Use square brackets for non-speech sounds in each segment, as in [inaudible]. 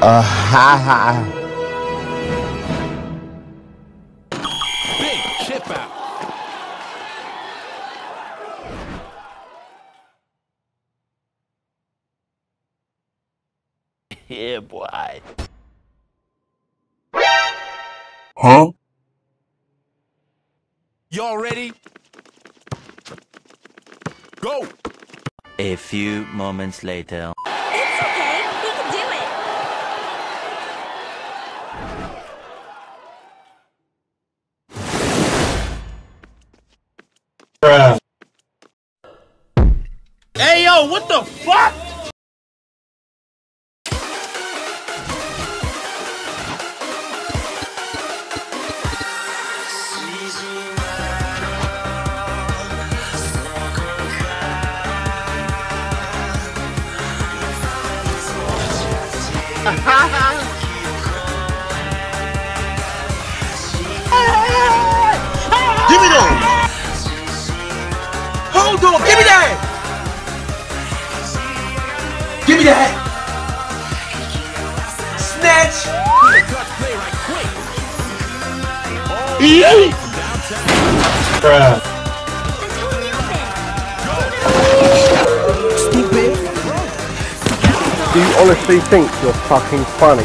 Uh, ha ha. Big chip out. Yeah, boy. Huh? Y'all ready? Go! A few moments later. Hey, yo, what the fuck? Give [laughs] Give me that. Snatch. Cut play right. Bruh. Stupid. Do you honestly think you're fucking funny?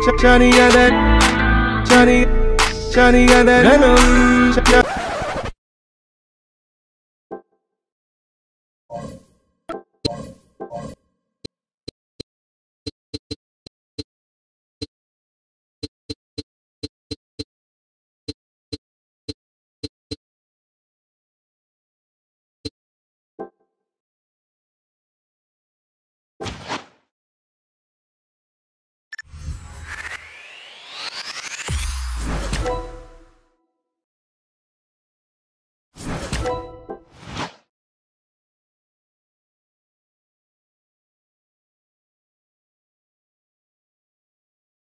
Johnny that, Johnny, Johnny that venom.